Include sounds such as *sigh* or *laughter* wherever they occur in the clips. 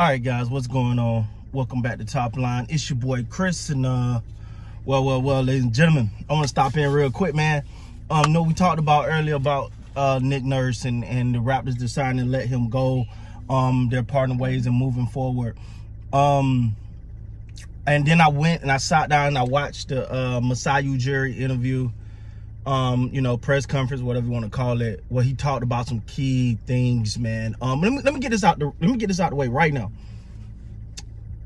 All right, guys, what's going on? Welcome back to Top Line. It's your boy Chris, and uh, well, well, well, ladies and gentlemen, I want to stop in real quick, man. Um, no, we talked about earlier about uh Nick Nurse and and the Raptors deciding to let him go. Um, their parting ways and moving forward. Um, and then I went and I sat down and I watched the uh Masai Ujiri interview um, you know, press conference, whatever you want to call it, where he talked about some key things, man. Um, let me let me get this out the let me get this out the way right now.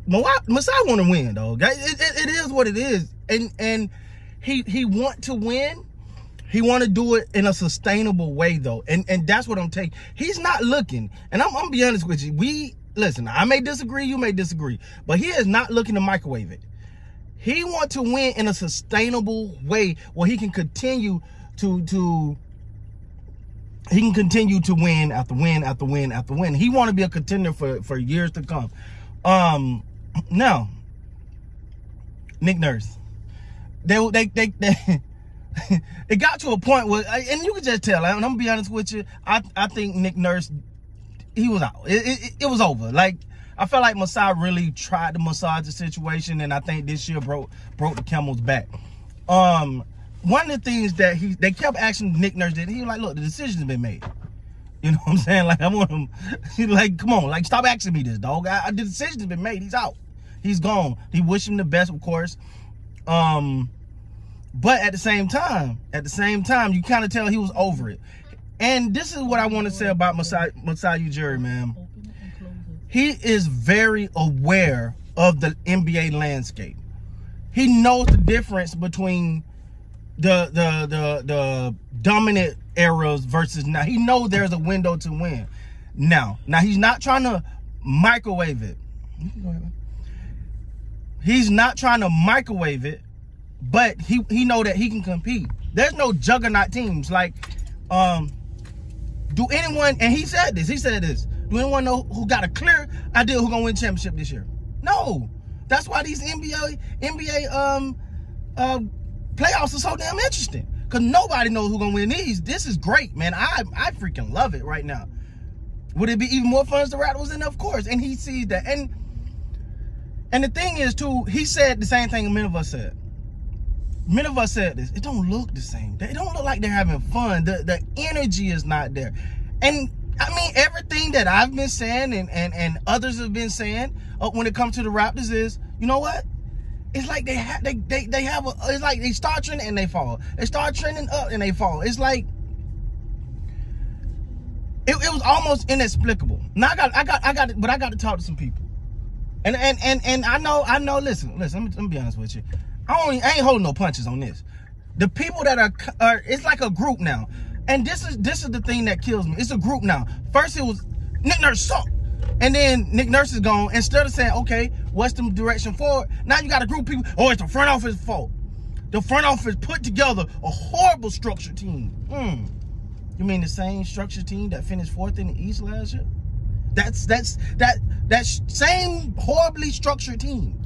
Masai want to win, though. It, it, it is what it is, and and he he want to win. He want to do it in a sustainable way, though, and and that's what I'm taking. He's not looking, and I'm, I'm gonna be honest with you. We listen. I may disagree, you may disagree, but he is not looking to microwave it. He want to win in a sustainable way where he can continue to to he can continue to win after win after win after win. He want to be a contender for for years to come. Um now Nick Nurse. They they they, they *laughs* it got to a point where and you can just tell, and I'm gonna be honest with you, I I think Nick Nurse he was out. It, it, it was over. Like I felt like Masai really tried to massage the situation, and I think this year broke broke the camel's back. Um, one of the things that he they kept asking Nick Nurse did he was like, look, the decision's been made. You know what I'm saying? *laughs* Like I want him. *laughs* He's like, come on, like stop asking me this, dog. I, the decision's been made. He's out. He's gone. He wish him the best, of course. Um, but at the same time, at the same time, you kind of tell he was over it. And this is what I want to say about Masai Masai Ujiri, man he is very aware of the NBA landscape. He knows the difference between the the the the dominant eras versus now. He knows there's a window to win. Now, now he's not trying to microwave it. He's not trying to microwave it, but he he know that he can compete. There's no juggernaut teams like um do anyone and he said this, he said this. Do anyone know who got a clear idea who gonna win championship this year? No. That's why these NBA NBA um uh playoffs are so damn interesting. Cause nobody knows who gonna win these. This is great, man. I I freaking love it right now. Would it be even more fun if the Raptors in? Of course. And he sees that. And and the thing is too, he said the same thing many of us said. Many of us said this. It don't look the same. They don't look like they're having fun. The the energy is not there. And I mean, everything that I've been saying and, and, and others have been saying uh, when it comes to the Raptors is, you know what? It's like they have they, they they have a it's like they start trending and they fall. They start trending up and they fall. It's like it, it was almost inexplicable. Now I got I got I got but I got to talk to some people. And and and and I know I know listen, listen, let me, let me be honest with you. I I ain't holding no punches on this. The people that are, are it's like a group now. And this is this is the thing that kills me. It's a group now. First it was Nick Nurse. And then Nick Nurse is gone. Instead of saying, okay, what's the direction forward? Now you got a group of people, oh, it's the front office fault. The front office put together a horrible structure team. Hmm. You mean the same structure team that finished fourth in the East last year? That's that's that that same horribly structured team.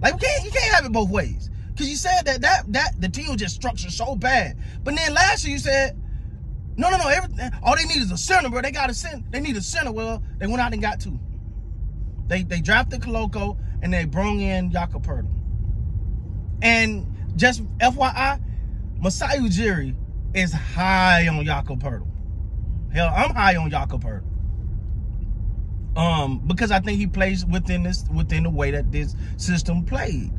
Like you can't you can't have it both ways. Cause you said that that that the team was just structured so bad. But then last year you said, no, no, no, everything all they need is a center, bro. They got a center. They need a center. Well, they went out and got two. They they drafted Koloko and they brought in Jakob Poeltl. And just FYI, Masai Ujiri is high on Jakob Poeltl. Hell, I'm high on Jakob Poeltl. Um, because I think he plays within this within the way that this system played.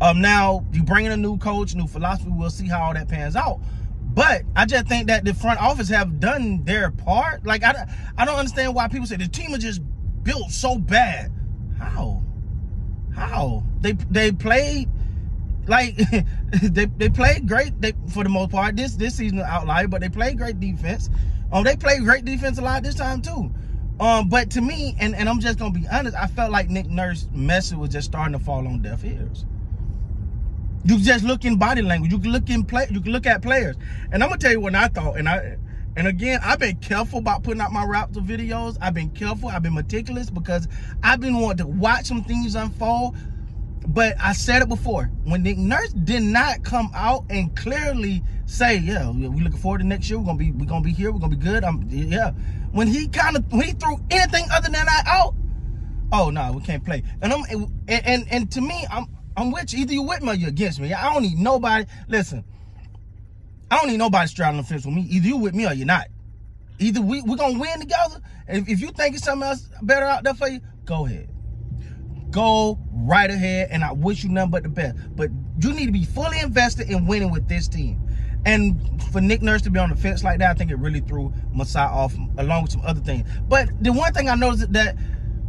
Um, now you bring in a new coach, new philosophy. We'll see how all that pans out. But I just think that the front office have done their part. Like I, I don't understand why people say the team is just built so bad. How? How? They they played like *laughs* they they played great they, for the most part. This this season outlier, but they played great defense. Um, they played great defense a lot this time too. Um, but to me, and, and I'm just gonna be honest, I felt like Nick Nurse message was just starting to fall on deaf ears. You just look in body language. You can look in play. You can look at players. And I'm gonna tell you what I thought. And I, and again, I've been careful about putting out my Raptor videos. I've been careful. I've been meticulous because I've been wanting to watch some things unfold. But I said it before. When Nick Nurse did not come out and clearly say, "Yeah, we're looking forward to next year. We're gonna be, we're gonna be here. We're gonna be good." I'm, yeah. When he kind of, when he threw anything other than that out, oh no, we can't play. And I'm and and, and to me, I'm I'm with you. Either you with me or you against me. I don't need nobody. Listen, I don't need nobody straddling the fence with me. Either you with me or you're not. Either we we're gonna win together. If, if you think it's something else better out there for you, go ahead. Go right ahead, and I wish you nothing but the best. But you need to be fully invested in winning with this team. And for Nick Nurse to be on the fence like that, I think it really threw Masai off, along with some other things. But the one thing I noticed that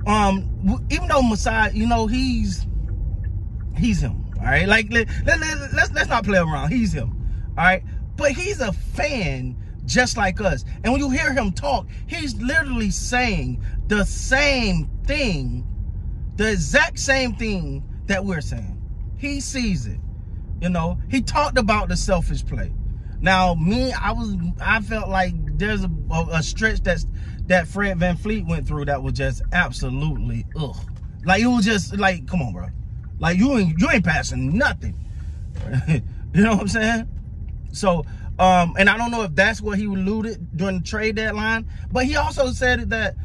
um, even though Masai, you know, he's he's him. All right, like let, let, let, let's let's not play around. He's him. All right, but he's a fan just like us. And when you hear him talk, he's literally saying the same thing, the exact same thing that we're saying. He sees it. You know, he talked about the selfish play. Now, me, I was, I felt like there's a, a, stretch that's that Fred VanVleet went through that was just absolutely ugh. Like it was just like, come on, bro. Like you ain't you ain't passing nothing. *laughs* you know what I'm saying? So, um, and I don't know if that's what he alluded during the trade deadline, but he also said that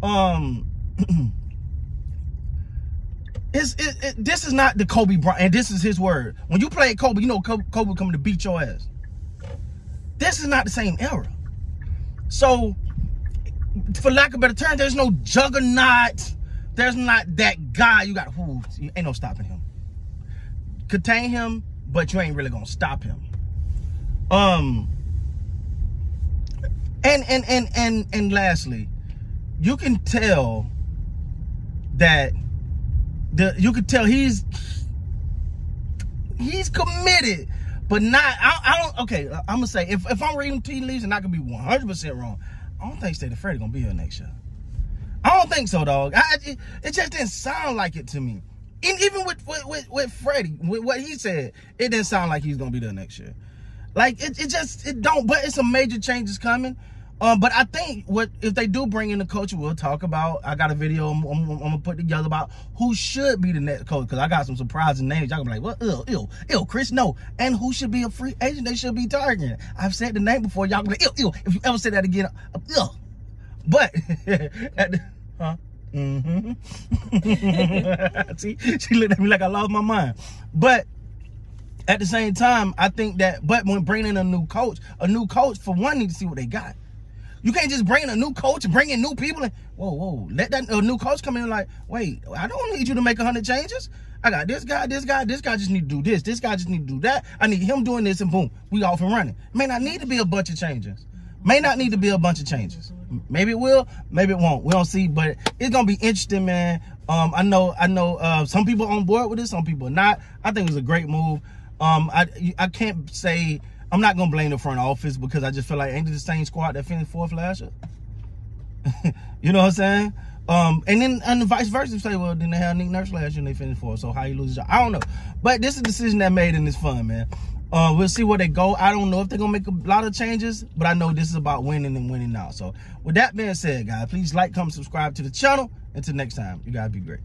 um *clears throat* it's it, it, this is not the Kobe Bryant, and this is his word. When you play Kobe, you know Kobe, coming to beat your ass. This is not the same era. So, for lack of better term, there's no juggernaut. There's not that guy. You got who? Ain't no stopping him. Contain him, but you ain't really gonna stop him. Um. And and and and and lastly, you can tell that the you could tell he's he's committed, but not. I, I don't. Okay, I'm gonna say if, if I'm reading tea leaves and I could be 100 percent wrong, I don't think State of Freddy gonna be here next year. I don't think so, dog. I, it, it just didn't sound like it to me. And even with with with, with Freddie, with what he said, it didn't sound like he's gonna be there next year. Like it, it just it don't. But it's some major changes coming. Um, but I think what if they do bring in the coach, we'll talk about. I got a video I'm, I'm, I'm gonna put together about who should be the next coach because I got some surprising names. Y'all gonna be like, well, ill, ill, ill, Chris, no, and who should be a free agent? They should be targeting. I've said the name before. Y'all gonna be like, ill, ill. If you ever say that again, uh, ill. But *laughs* at the, huh? Mm-hmm. *laughs* See, she looked at me like I lost my mind. But at the same time, I think that, but when bringing a new coach, a new coach, for one, need to see what they got. You can't just bring in a new coach bring in new people and whoa, whoa, let that a new coach come in like, wait, I don't need you to make a hundred changes. I got this guy, this guy, this guy just need to do this, this guy just need to do that. I need him doing this and boom, we off and running. Man, I need to be a bunch of changes. May not need to be a bunch of changes. Maybe it will, maybe it won't. We don't see, but it's gonna be interesting, man. Um, I know, I know, uh, some people on board with it, some people not. I think it was a great move. Um, I I can't say I'm not gonna blame the front office because I just feel like ain't it the same squad that finished fourth last year? *laughs* you know what I'm saying? Um, and then and the vice versa say, well, then they had Nick Nurse last year and they finished fourth. So how you lose job? I don't know. But this is a decision that made and it's fun, man. Uh, we'll see where they go. I don't know if they're gonna make a lot of changes, but I know this is about winning and winning now. So with that being said, guys, please like, comment, subscribe to the channel. Until next time, you guys be great.